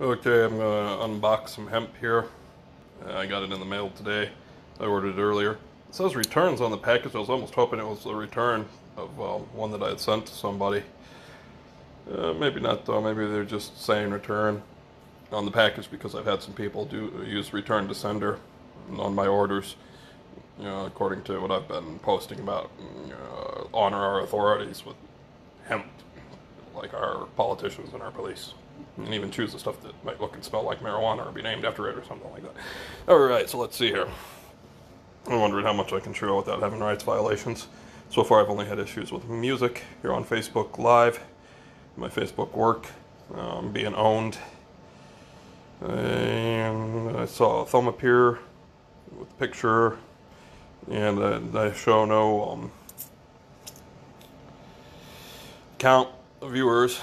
Okay, I'm gonna unbox some hemp here. Uh, I got it in the mail today. I ordered it earlier. It says returns on the package. I was almost hoping it was a return of um, one that I had sent to somebody. Uh, maybe not though. Maybe they're just saying return on the package because I've had some people do use return to sender on my orders. You know, according to what I've been posting about, uh, honor our authorities with hemp, like our politicians and our police, and even choose the stuff that might look and smell like marijuana or be named after it or something like that. All right, so let's see here. I'm wondering how much I can show without having rights violations. So far, I've only had issues with music here on Facebook Live, my Facebook work um, being owned. And I saw a thumb appear with the picture, and I show no um, count of viewers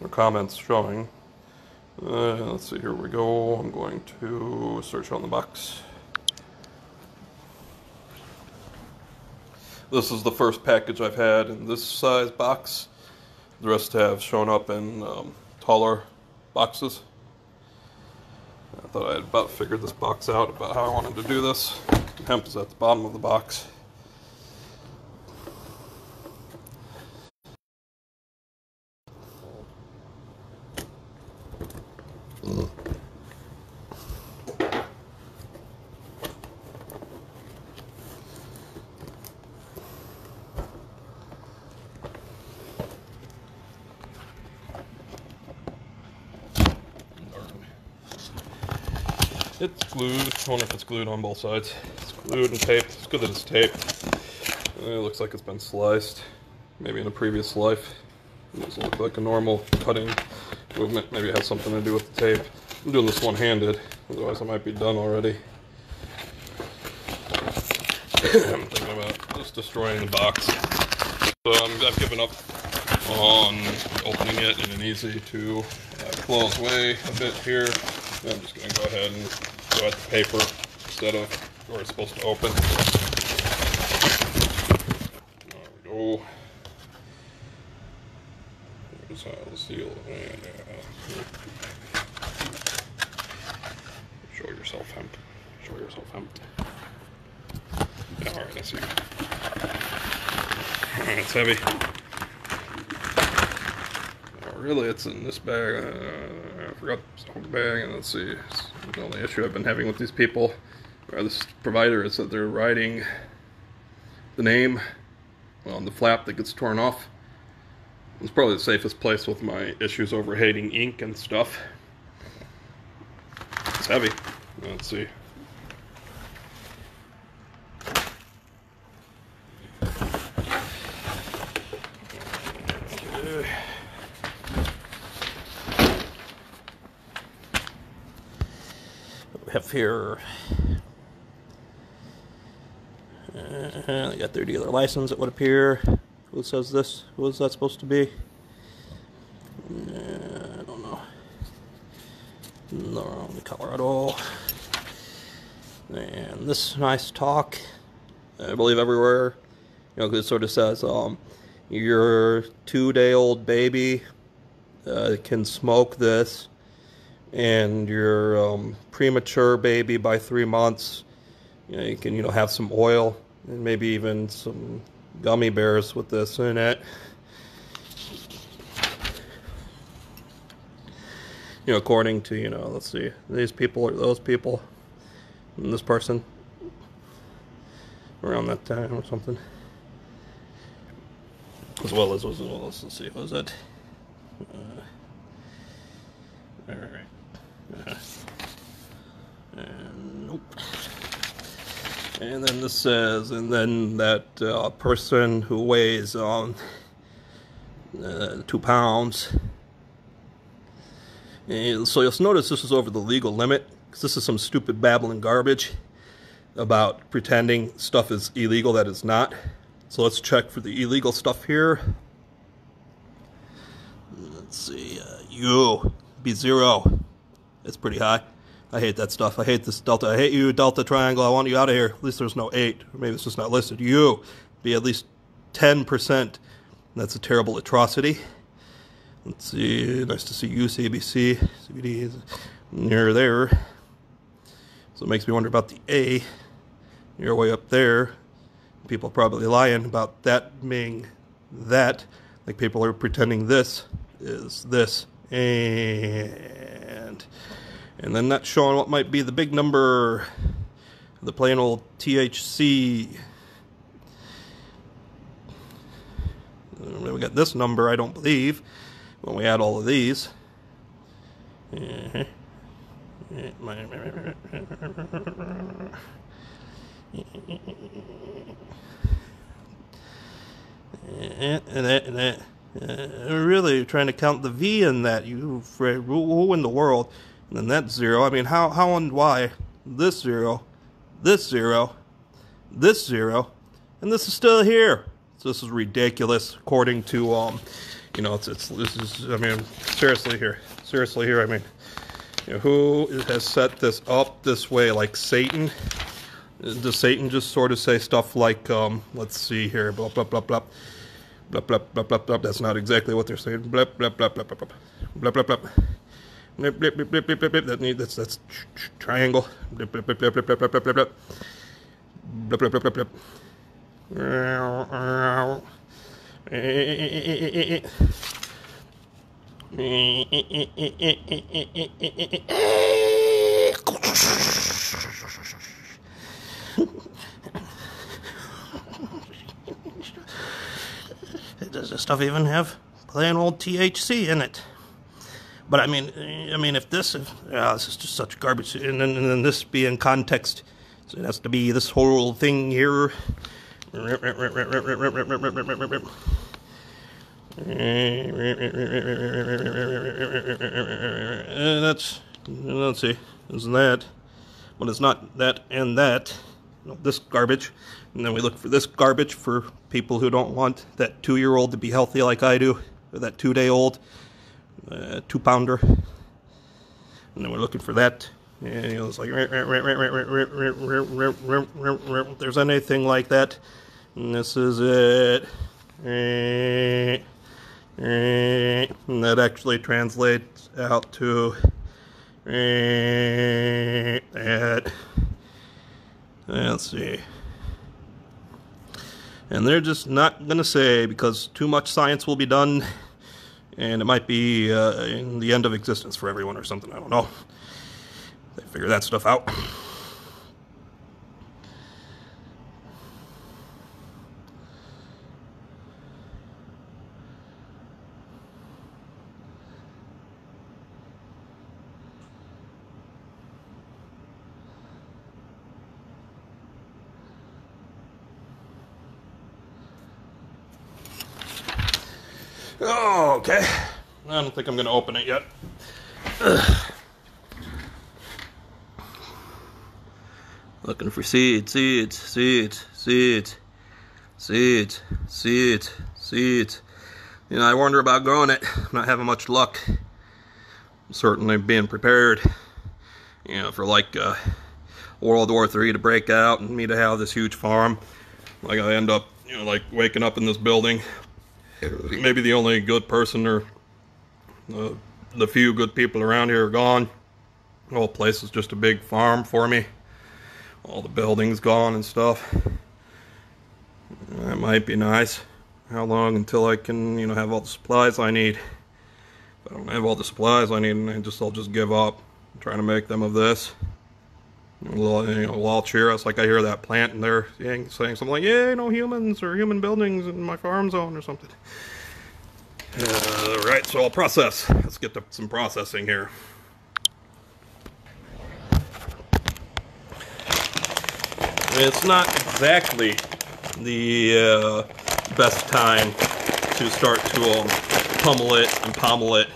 or comments showing. Uh, let's see, here we go. I'm going to search on the box. This is the first package I've had in this size box. The rest have shown up in um, taller boxes. I thought I had about figured this box out about how I wanted to do this. Hemp is at the bottom of the box. It's glued. I wonder if it's glued on both sides. It's glued and taped. It's good that it's taped. It looks like it's been sliced. Maybe in a previous life. It doesn't look like a normal cutting movement. Maybe it has something to do with the tape. I'm doing this one-handed. Otherwise I might be done already. I'm thinking about just destroying the box. So um, I've given up on opening it in an easy to uh, close way a bit here. I'm just going to go ahead and go at the paper instead of where it's supposed to open. There we go. Here's how the seal. And, uh, show yourself hemp. Show yourself hemp. Yeah, all right, I see. Alright, It's heavy. Really, it's in this bag. Uh, I forgot the bag, and let's see. The only issue I've been having with these people, or this provider, is that they're writing the name on the flap that gets torn off. It's probably the safest place with my issues over hating ink and stuff. It's heavy. Let's see. Okay. We have here. Uh, they got their dealer license, it would appear. Who says this? Who is that supposed to be? Uh, I don't know. No, Colorado. And this nice talk, I believe everywhere. You know, it sort of says, um, your two-day-old baby uh, can smoke this, and your um, premature baby by three months, you know, you can you know have some oil and maybe even some gummy bears with this in it. You know, according to, you know, let's see, these people or those people, and this person, around that time or something. As well as, as well as, let's see, was it? Uh, alright. Uh, and nope. Says, and then that uh, person who weighs um, uh, two pounds. And so you'll notice this is over the legal limit, because this is some stupid babbling garbage about pretending stuff is illegal that is not. So let's check for the illegal stuff here. Let's see, uh, you, B0. It's pretty high. I hate that stuff. I hate this delta. I hate you, delta triangle. I want you out of here. At least there's no 8. Or maybe it's just not listed. You be at least 10%. That's a terrible atrocity. Let's see. Nice to see you, CBC. CBD is near there. So it makes me wonder about the A. You're way up there. People probably lying about that being that. Like people are pretending this is this. And and then that's showing what might be the big number. The plain old THC. We got this number, I don't believe, when we add all of these. And that, and that. Uh, really trying to count the V in that. You, who in the world? Then that zero. I mean, how, how and why? This zero, this zero, this zero, and this is still here. So this is ridiculous, according to um, you know, it's it's this is. I mean, seriously here, seriously here. I mean, you know, who has set this up this way? Like Satan? Does Satan just sort of say stuff like, um, let's see here, blah blah blah blah. Blah, blah, blah, blah, blah. That's not exactly what they're saying. Blah, blah, blah, blah, blah, blah, blah, blah, blah. Blip, blip, blip, blip, blip, blip. That need, that's, that's triangle. Blip, blip, blip, blip, blip, blip, blip, blip, blip. Blip, blip, blip, blip, blip. Does this stuff even have plain old THC in it? But I mean, I mean, if this, if, uh, this is just such garbage, and then, and then this be in context, so it has to be this whole thing here. And that's let's see, isn't that? But it's not that and that. this garbage, and then we look for this garbage for people who don't want that two-year-old to be healthy like I do, or that two-day-old, uh, two-pounder. And then we're looking for that. And you know, it's like, if there's anything like that, and this is it. And that actually translates out to that. Let's see. And they're just not going to say because too much science will be done and it might be uh, in the end of existence for everyone or something. I don't know. They figure that stuff out. Oh, okay. I don't think I'm going to open it yet. Ugh. Looking for seeds, seeds, seeds, seeds, seeds, seeds, seeds. You know, I wonder about growing it. I'm not having much luck. I'm certainly being prepared, you know, for like uh, World War III to break out and me to have this huge farm. Like I end up, you know, like waking up in this building maybe the only good person or uh, the few good people around here are gone. The whole place is just a big farm for me. All the buildings gone and stuff. That might be nice. How long until I can, you know, have all the supplies I need? If I don't have all the supplies I need, I just I'll just give up. I'm trying to make them of this. Little, you know, wall cheer us like I hear that plant and they're saying something like, "Yeah, no humans or human buildings in my farm zone or something." Uh, right, so I'll process. Let's get to some processing here. It's not exactly the uh, best time to start to um, pummel it and pommel it.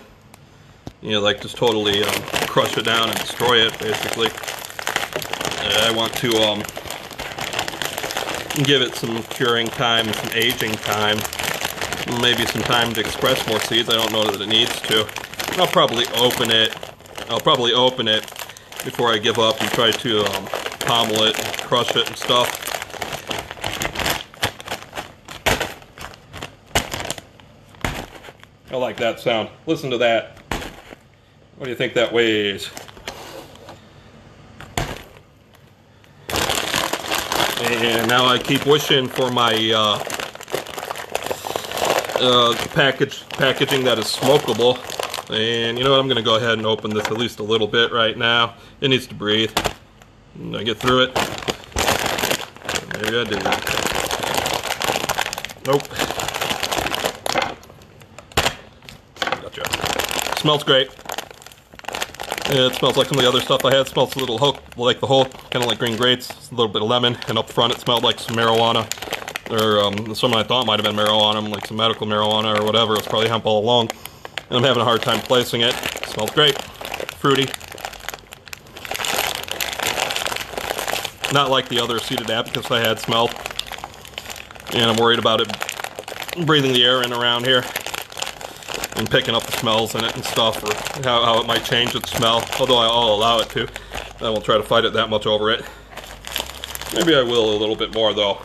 You know, like just totally um, crush it down and destroy it, basically. I want to um, give it some curing time, and some aging time, maybe some time to express more seeds. I don't know that it needs to. I'll probably open it. I'll probably open it before I give up and try to um, pommel it, and crush it and stuff. I like that sound. Listen to that. What do you think that weighs? And now I keep wishing for my uh, uh, package packaging that is smokable. And you know what? I'm going to go ahead and open this at least a little bit right now. It needs to breathe. And I get through it. Maybe I did. Nope. Gotcha. Smells great. It smells like some of the other stuff I had. It smells a little like the whole, kind of like green grapes. a little bit of lemon, and up front it smelled like some marijuana, or um, I thought might have been marijuana, like some medical marijuana or whatever. It's probably hemp all along. And I'm having a hard time placing it. it smells great, fruity. Not like the other seeded because I had smelled, and I'm worried about it breathing the air in around here and picking up the smells in it and stuff, or how, how it might change its smell, although I'll allow it to. I won't try to fight it that much over it. Maybe I will a little bit more, though.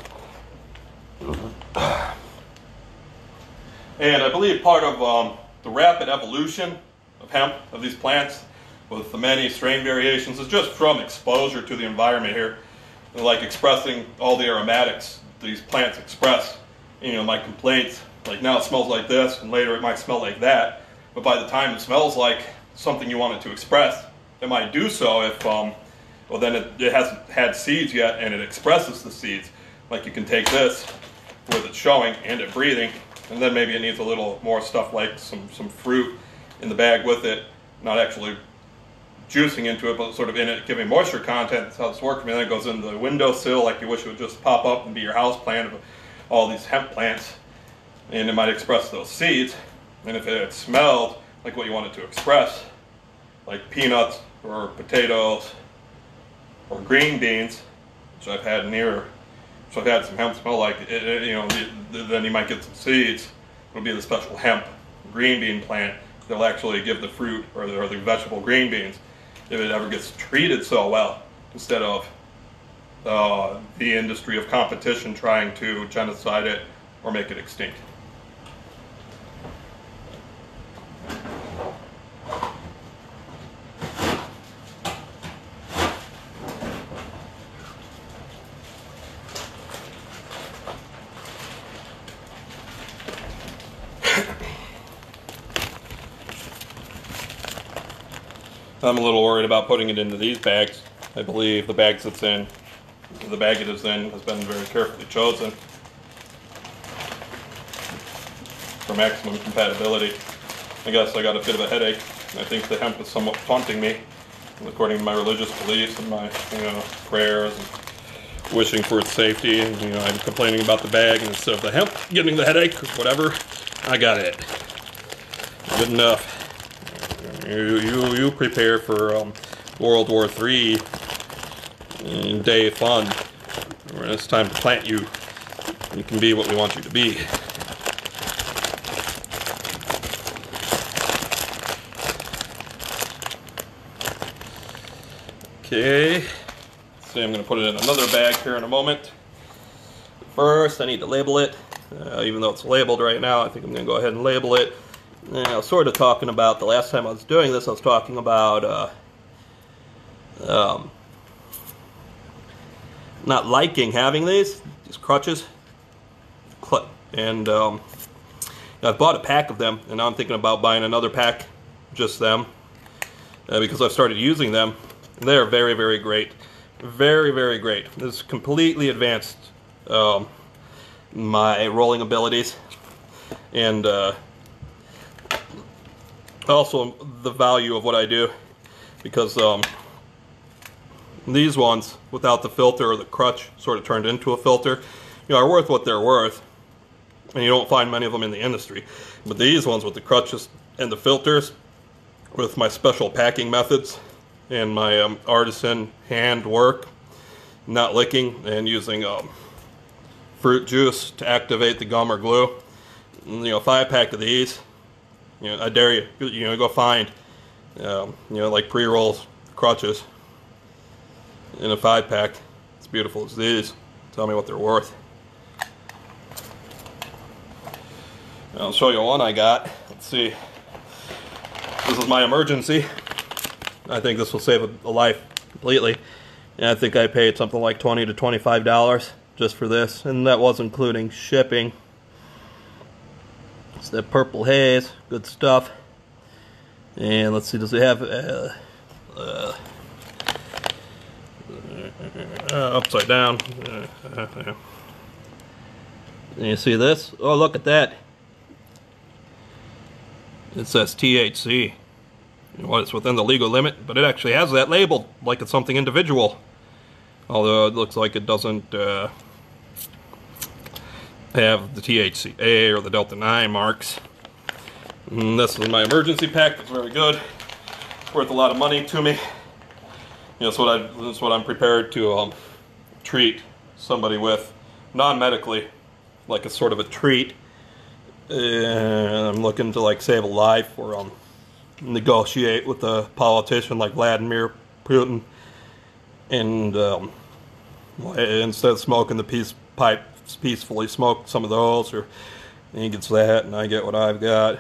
And I believe part of um, the rapid evolution of hemp, of these plants, with the many strain variations, is just from exposure to the environment here. like expressing all the aromatics these plants express. You know, my complaints like now it smells like this, and later it might smell like that. But by the time it smells like something you want it to express, it might do so if, um, well, then it, it hasn't had seeds yet, and it expresses the seeds. Like you can take this with it showing and it breathing, and then maybe it needs a little more stuff like some, some fruit in the bag with it, not actually juicing into it, but sort of in it, giving moisture content. That's how this works. I mean, then it goes into the windowsill, like you wish it would just pop up and be your house plant of all these hemp plants and it might express those seeds. And if it smelled like what you want it to express, like peanuts or potatoes or green beans, which I've had near, so I've had some hemp smell like it, it you know, then you might get some seeds. It'll be the special hemp green bean plant that'll actually give the fruit or the, or the vegetable green beans if it ever gets treated so well instead of uh, the industry of competition trying to genocide it or make it extinct. I'm a little worried about putting it into these bags. I believe the bags it's in, the bag it is in has been very carefully chosen for maximum compatibility. I guess I got a bit of a headache. I think the hemp is somewhat taunting me, according to my religious beliefs and my, you know, prayers and wishing for its safety. And, you know, I'm complaining about the bag instead of the hemp getting the headache whatever, I got it. Good enough. You you you prepare for um, World War III day fun. When it's time to plant you, you can be what we want you to be. Okay, so I'm going to put it in another bag here in a moment. First, I need to label it. Uh, even though it's labeled right now, I think I'm going to go ahead and label it. I was sort of talking about, the last time I was doing this, I was talking about uh, um, not liking having these, these crutches. And um, I've bought a pack of them, and now I'm thinking about buying another pack, just them, uh, because I've started using them. They're very, very great. Very, very great. This completely advanced um, my rolling abilities. And uh, also the value of what I do because um, these ones without the filter or the crutch sort of turned into a filter you know are worth what they're worth and you don't find many of them in the industry. But these ones with the crutches and the filters with my special packing methods and my um, artisan hand work not licking and using um, fruit juice to activate the gum or glue you know five pack of these you know, I dare you, you know, go find, um, you know, like pre-rolls crutches in a five pack. It's beautiful as these. Tell me what they're worth. I'll show you one I got. Let's see. This is my emergency. I think this will save a, a life completely. And I think I paid something like 20 to $25 just for this. And that was including shipping. It's that purple haze. Good stuff. And let's see, does it have... Uh, uh, upside down. Uh, you see this? Oh, look at that. It says THC. Well, it's within the legal limit, but it actually has that labeled like it's something individual. Although it looks like it doesn't uh, have the THCA or the Delta 9 marks. And this is my emergency pack. It's very good. It's worth a lot of money to me. You know, that's what I. That's what I'm prepared to um, treat somebody with, non-medically, like a sort of a treat. And I'm looking to like save a life or um, negotiate with a politician like Vladimir Putin, and um, instead of smoking the peace pipe peacefully, smoke some of those, or he gets that, and I get what I've got.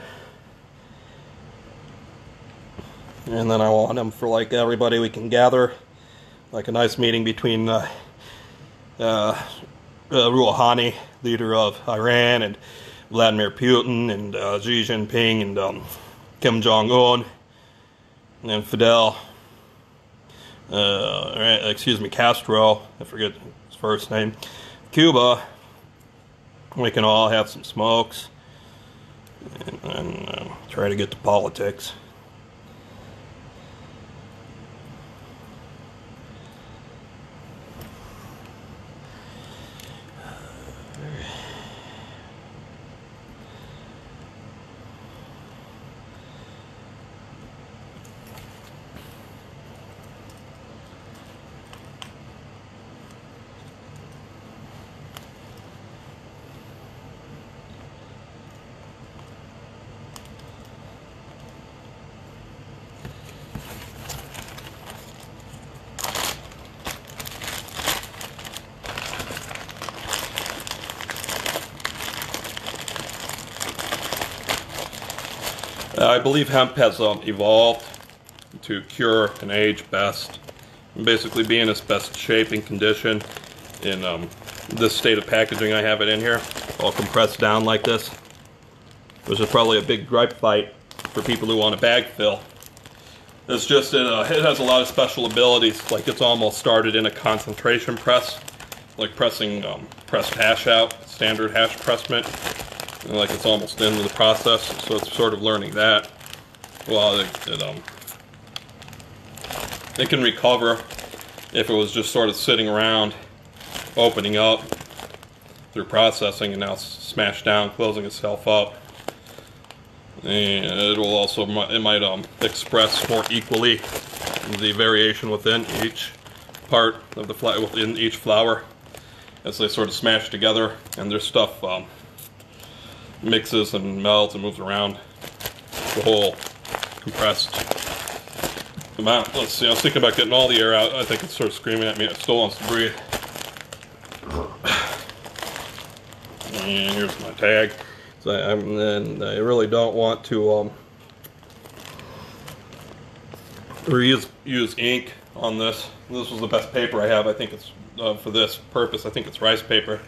And then I want them for like everybody we can gather, like a nice meeting between uh, uh, uh, Rouhani, leader of Iran, and Vladimir Putin, and uh, Xi Jinping, and um, Kim Jong Un, and Fidel. Uh, excuse me, Castro. I forget his first name. Cuba. We can all have some smokes and, and uh, try to get to politics. I believe hemp has um, evolved to cure and age best, and basically be in its best shape and condition in um, this state of packaging I have it in here, all compressed down like this. Which is probably a big gripe fight for people who want a bag fill. It's just, it, uh, it has a lot of special abilities, like it's almost started in a concentration press, like pressing um, pressed hash out, standard hash pressment like it's almost into the process, so it's sort of learning that. Well, it, it, um, it can recover if it was just sort of sitting around, opening up through processing, and now smashed down, closing itself up. And it will also, it might um, express more equally the variation within each part of the flower, within each flower as they sort of smash together, and there's stuff um, mixes and melts and moves around the whole compressed amount. Let's see, I was thinking about getting all the air out. I think it's sort of screaming at me. It still wants to breathe. And here's my tag. So I, am I really don't want to um, reuse use ink on this. This was the best paper I have. I think it's uh, for this purpose. I think it's rice paper,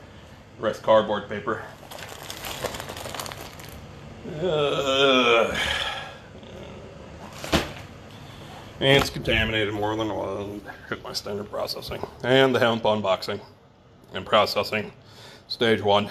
rice cardboard paper. Uh, and it's contaminated more than one. Hit my standard processing. And the hemp unboxing and processing. Stage one.